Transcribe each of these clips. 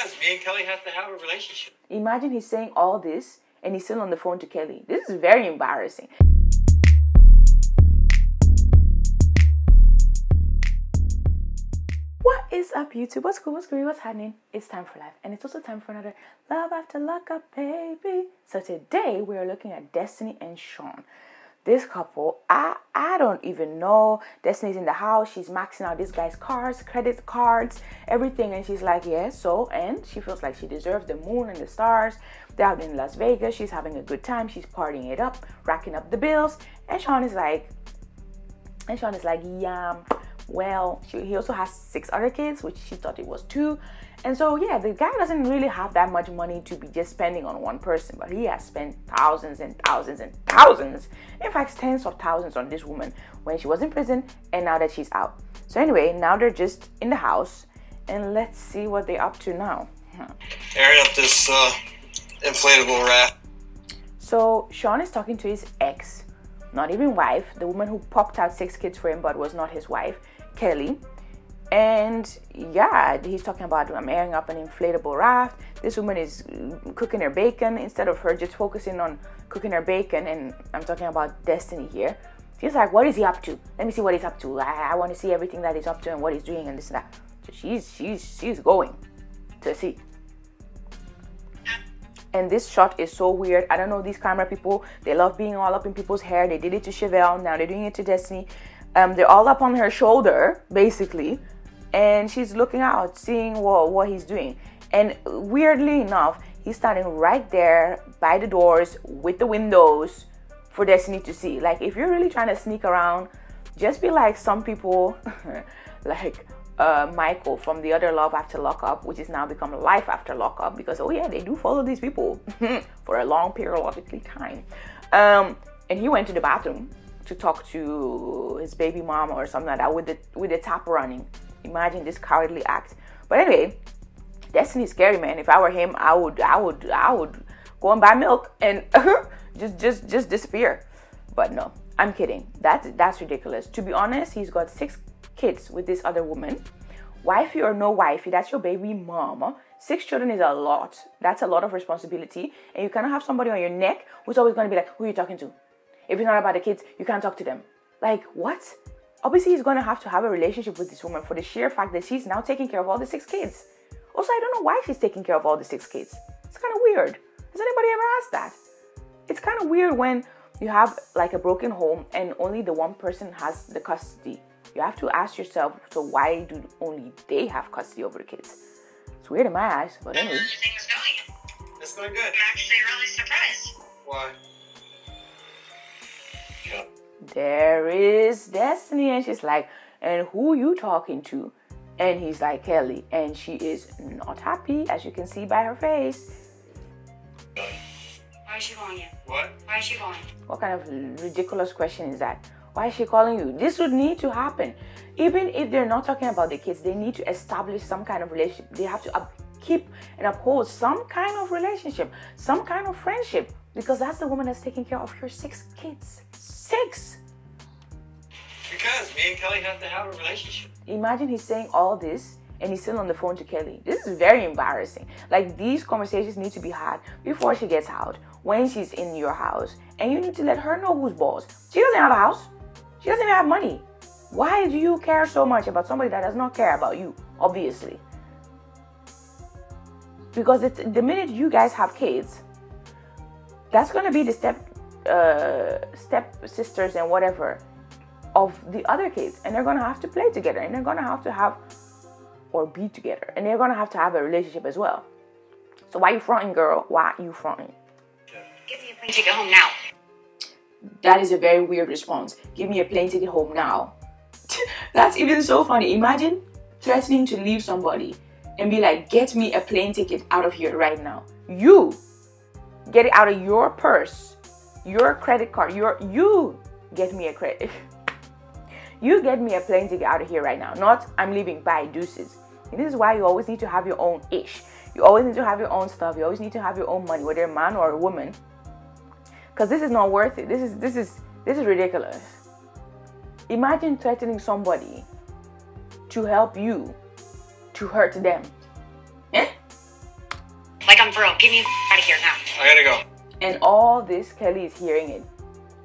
Me and Kelly have to have a relationship. Imagine he's saying all this and he's still on the phone to Kelly. This is very embarrassing. What is up, YouTube? What's cool? What's good? What's happening? It's time for life, and it's also time for another Love After Lockup, baby. So today we are looking at Destinie and Shawn. This couple, I I don't even know. Destinie's in the house. She's maxing out this guy's cards, credit cards, everything, and she's like, yeah. So, and she feels like she deserves the moon and the stars. They're out in Las Vegas. She's having a good time. She's partying it up, racking up the bills, and Shawn is like, and Shawn is like, yeah well. She, he also has six other kids, which she thought it was two. And so, yeah, the guy doesn't really have that much money to be just spending on one person, but he has spent thousands and thousands and thousands, in fact, tens of thousands on this woman when she was in prison and now that she's out. So, anyway, now they're just in the house, and let's see what they're up to now. Airing up this uh, inflatable raft. So, Shawn is talking to his ex, not even wife, the woman who popped out six kids for him but was not his wife. Kelly. And yeah, he's talking about I'm airing up an inflatable raft. This woman is cooking her bacon instead of her just focusing on cooking her bacon. And I'm talking about Destinie here. She's like, What is he up to? Let me see what he's up to. I, I want to see everything that he's up to and what he's doing and this and that. So she's she's she's going to see. And this shot is so weird. I don't know these camera people. They love being all up in people's hair. They did it to Shavel. Now they're doing it to Destinie. Um, they're all up on her shoulder, basically, and she's looking out, seeing what, what he's doing. And weirdly enough, he's standing right there by the doors with the windows for Destinie to see. Like, if you're really trying to sneak around, just be like some people, like uh, Michael from the other Love After Lockup, which is now become Life After Lockup, because oh yeah, they do follow these people for a long periodically time. Um, and he went to the bathroom to talk to his baby mama or something like that with the with the tap running. Imagine this cowardly act. But anyway, Destinie's scary man. If I were him, I would I would I would go and buy milk and just just just disappear. But no, I'm kidding. That's that's ridiculous. To be honest, he's got six kids with this other woman. Wifey or no wifey, that's your baby mama. Six children is a lot. That's a lot of responsibility. And you cannot have somebody on your neck who's always gonna be like, who are you talking to? If it's not about the kids, you can't talk to them. Like, what? Obviously, he's gonna have to have a relationship with this woman for the sheer fact that she's now taking care of all the six kids. Also, I don't know why she's taking care of all the six kids. It's kind of weird. Has anybody ever asked that? It's kind of weird when you have like a broken home and only the one person has the custody. You have to ask yourself, so why do only they have custody over the kids? It's weird in my eyes, but anyway. Everything's going. It's going good. I'm actually really surprised. Why? There is Destinie. And she's like, and who you talking to? And he's like, Kelly. And she is not happy, as you can see by her face. Why is she calling you? What? Why is she calling? What kind of ridiculous question is that? Why is she calling you? This would need to happen. Even if they're not talking about the kids, they need to establish some kind of relationship. They have to up, keep and uphold some kind of relationship, some kind of friendship, because that's the woman that's taking care of your six kids. Six! Because me and Kelly have to have a relationship. Imagine he's saying all this and he's still on the phone to Kelly. This is very embarrassing. Like these conversations need to be had before she gets out, when she's in your house, and you need to let her know who's boss. She doesn't have a house. She doesn't even have money. Why do you care so much about somebody that does not care about you? Obviously. Because it's, the minute you guys have kids, that's gonna be the step uh, step sisters and whatever of the other kids, and they're gonna have to play together, and they're gonna have to have or be together, and they're gonna have to have a relationship as well. So why you fronting, girl? Why you fronting? Give me a plane ticket home now. That is a very weird response. Give me a plane ticket home now. That's even so funny. Imagine threatening to leave somebody and be like, get me a plane ticket out of here right now. You get it out of your purse, your credit card, your you get me a credit. you get me a plane ticket out of here right now. Not I'm leaving by deuces. And this is why you always need to have your own ish. You always need to have your own stuff. You always need to have your own money, whether a man or a woman. Cause this is not worth it. This is this is this is ridiculous. Imagine threatening somebody to help you to hurt them. Eh? I'm for real. Get me out of here now. I gotta go. And all this, Kelly is hearing it.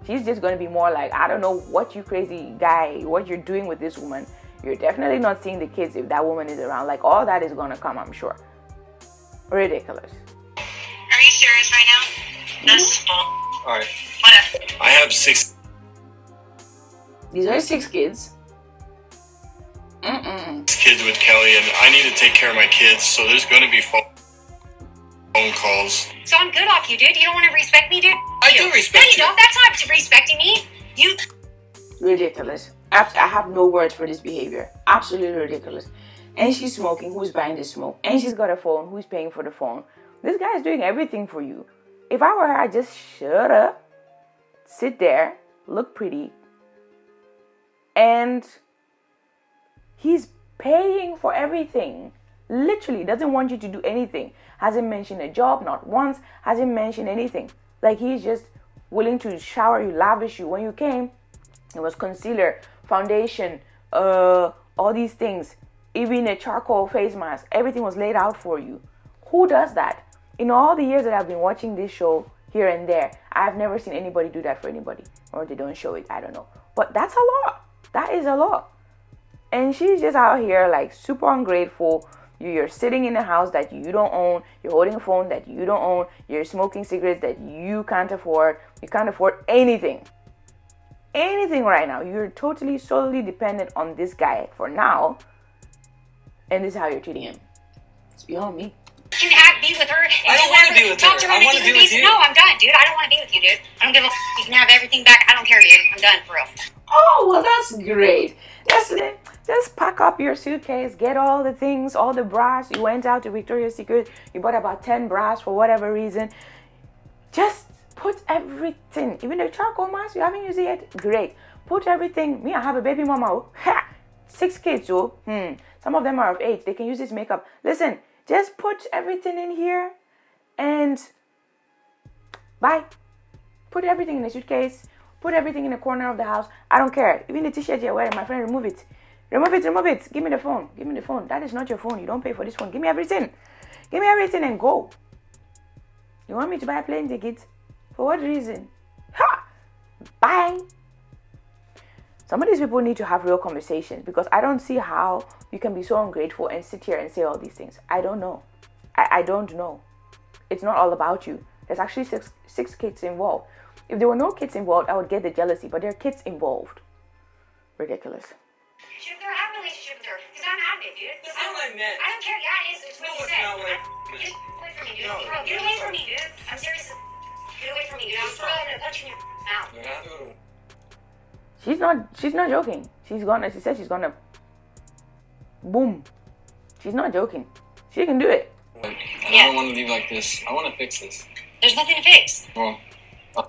She's just going to be more like, I don't know what you crazy guy, what you're doing with this woman. You're definitely not seeing the kids if that woman is around. Like, all that is going to come, I'm sure. Ridiculous. Are you serious right now? That's mm-hmm. bull. Alright. What a. I have six These are six kids. Mm-mm. kids with Kelly, and I need to take care of my kids, so there's gonna be phone phone calls. So I'm good off you, dude. You don't want to respect me, dude? I You. do respect No, you you. don't. That's not respecting me. You. Ridiculous. I have no words for this behavior. Absolutely ridiculous. And she's smoking. Who's buying the smoke? And she's got a phone. Who's paying for the phone? This guy is doing everything for you. If I were her, I'd just shut up, sit there, look pretty, and he's paying for everything. Literally doesn't want you to do anything. Hasn't mentioned a job, not once. Hasn't mentioned anything. Like he's just willing to shower you, lavish you. When you came, it was concealer, foundation, uh, all these things. Even a charcoal face mask. Everything was laid out for you. Who does that? In all the years that I've been watching this show here and there, I've never seen anybody do that for anybody. Or they don't show it. I don't know. But that's a lot. That is a lot. And she's just out here like super ungrateful. You- You're sitting in a house that you don't own. You're holding a phone that you don't own. You're smoking cigarettes that you can't afford. You can't afford anything. Anything right now. You're totally, solely dependent on this guy for now. And this is how you're treating him. It's beyond me. You can have be with her. and I don't wanna be with talk her. To her I wanna be with you. No, I'm done, dude. I don't want to be with you, dude. I don't give a. F- you can have everything back. I don't care, dude. I'm done for real. Oh, well, that's great. Just, just pack up your suitcase, get all the things, all the bras. You went out to Victoria's Secret, you bought about 10 bras for whatever reason. Just put everything, even the charcoal mask, you haven't used it yet? Great. Put everything. Me, I have a baby mama. Ha! Six kids, oh. Hmm. Some of them are of age. They can use this makeup. Listen, just put everything in here and bye. Put everything in a suitcase. Put everything in a corner of the house. I don't care. Even the t-shirt you're wearing, my friend, remove it. Remove it, remove it. Give me the phone. Give me the phone. That is not your phone. You don't pay for this phone. Give me everything. Give me everything and go. You want me to buy a plane ticket? For what reason? Ha! Bye. Some of these people need to have real conversations because I don't see how you can be so ungrateful and sit here and say all these things. I don't know. I, I don't know. It's not all about you. There's actually six six kids involved. If there were no kids involved, I would get the jealousy, but there are kids involved. Ridiculous. Should there have a relationship with her? Because I'm out of it, dude. That's not what I meant. I don't care. Yeah, it is. It's what No, you it's said. not what I- I- Get away from me, dude. No, Bro, get away from me, dude. I'm serious. Get away from me, dude. I'm throwing a punch in your mouth. You're not doing it. She's not she's not joking. She's gonna she said she's gonna boom. She's not joking. She can do it. Like, I Yeah. don't want to leave like this. I want to fix this. There's nothing to fix. Well, uh,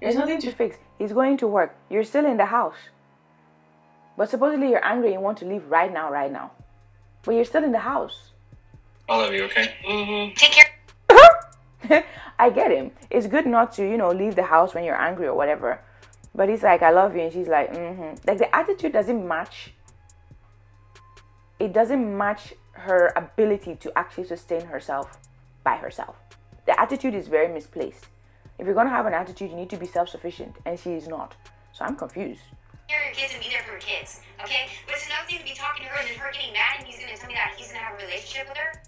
There's nothing to fix. He's going to work. You're still in the house. But supposedly you're angry and you want to leave right now, right now. But you're still in the house. I love you. Okay. Mm-hmm. Take care. I get him. It's good not to, you know, leave the house when you're angry or whatever. But he's like, I love you. And she's like, mm-hmm. Like the attitude doesn't match. It doesn't match her ability to actually sustain herself by herself. The attitude is very misplaced. If you're going to have an attitude, you need to be self sufficient. And she is not. So I'm confused. Your kids and be there for your kids. Okay? But it's another thing to be talking to her and then her getting mad and he's gonna tell me that he's gonna have a relationship with her.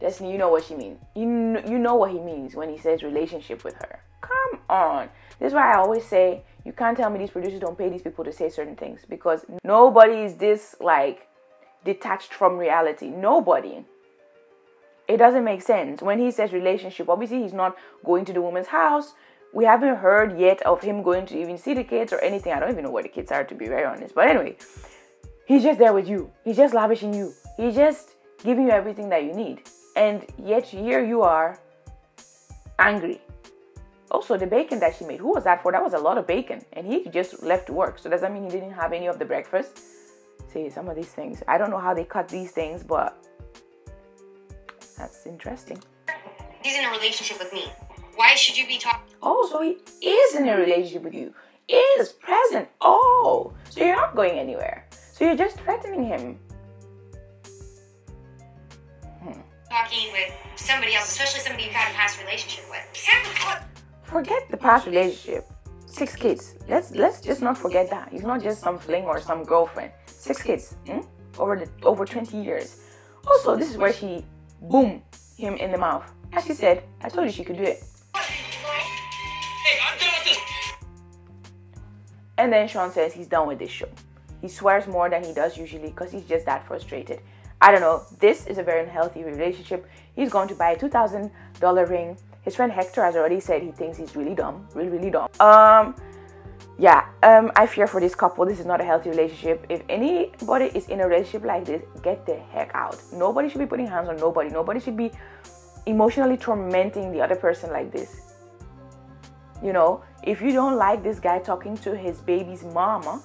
Destinie, you know what she means. You kn- you know what he means when he says relationship with her. Come on. This is why I always say you can't tell me these producers don't pay these people to say certain things because nobody is this like detached from reality. Nobody. It doesn't make sense when he says relationship. Obviously, he's not going to the woman's house. We haven't heard yet of him going to even see the kids or anything. I don't even know where the kids are, to be very honest. But anyway, he's just there with you. He's just lavishing you. He's just giving you everything that you need. And yet here you are angry. Also, the bacon that she made, who was that for? That was a lot of bacon. And he just left work. So does that mean he didn't have any of the breakfast? See, some of these things. I don't know how they cut these things, but that's interesting. He's in a relationship with me. Why should you be talking? Oh, so he is in a relationship with you. Is present. Oh, so you're not going anywhere. So you're just threatening him. talking with somebody else, especially somebody you've had a past relationship with. Forget the past relationship. Six kids. Let's let's just not forget that. He's not just some fling or some girlfriend. Six kids. Hmm? Over the over 20 years. Also, this is where she boom him in the mouth. As she said, I told you she could do it. And then Shawn says he's done with this show. He swears more than he does usually because he's just that frustrated. I don't know. This is a very unhealthy relationship. He's going to buy a $2,000 ring. His friend Hector has already said he thinks he's really dumb. Really, really dumb. Um, yeah, um, I fear for this couple. This is not a healthy relationship. If anybody is in a relationship like this, get the heck out. Nobody should be putting hands on nobody. Nobody should be emotionally tormenting the other person like this. You know, if you don't like this guy talking to his baby's mama,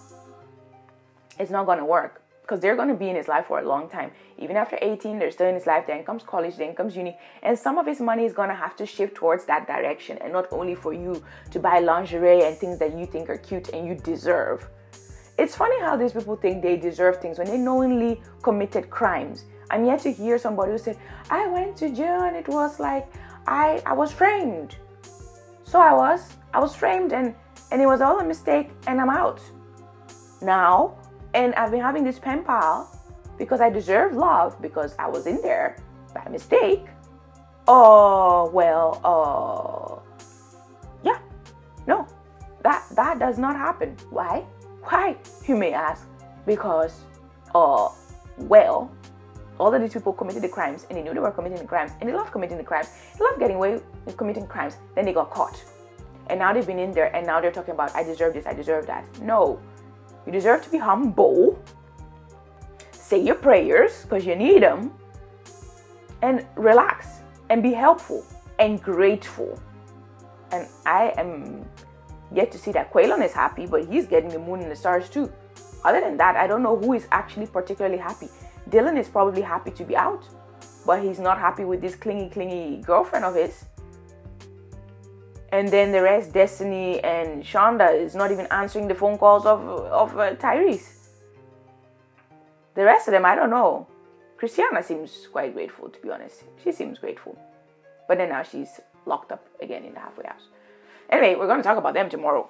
it's not gonna work because they're gonna be in his life for a long time. Even after 18, they're still in his life. Then comes college, then comes uni, and some of his money is gonna have to shift towards that direction, and not only for you to buy lingerie and things that you think are cute and you deserve. It's funny how these people think they deserve things when they knowingly committed crimes. I'm yet to hear somebody who said, I went to jail and it was like I, I was framed. So I was. I was framed and, and it was all a mistake and I'm out. Now, and I've been having this pen pal because I deserve love because I was in there by mistake. Oh well, uh yeah. No. That that does not happen. Why? Why? You may ask. Because uh well, all of these people committed the crimes and they knew they were committing the crimes and they loved committing the crimes. They loved getting away with committing crimes. Then they got caught. And now they've been in there and now they're talking about I deserve this, I deserve that. No. You deserve to be humble. Say your prayers because you need them. And relax and be helpful and grateful. And I am yet to see that Quaylon is happy, but he's getting the moon and the stars too. Other than that, I don't know who is actually particularly happy. Dylan is probably happy to be out, but he's not happy with this clingy, clingy girlfriend of his. And then the rest, Destinie and Shonda, is not even answering the phone calls of of uh, Tyrese. The rest of them, I don't know. Kristianna seems quite grateful, to be honest. She seems grateful, but then now she's locked up again in the halfway house. Anyway, we're going to talk about them tomorrow.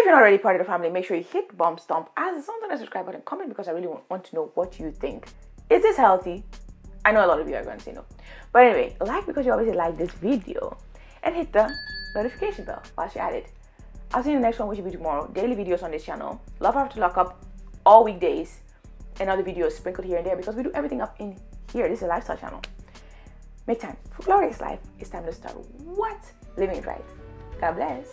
If you're not already part of the family, make sure you hit bomb stomp as a on the subscribe button, comment because I really want to know what you think. Is this healthy? I know a lot of you are going to say no. But anyway, like because you obviously like this video and hit the notification bell while you're at it. I'll see you in the next one, which will be tomorrow. Daily videos on this channel. Love After Lockup all weekdays and other videos sprinkled here and there because we do everything up in here. This is a lifestyle channel. Make time for glorious life. It's time to start what? Living it right. God bless.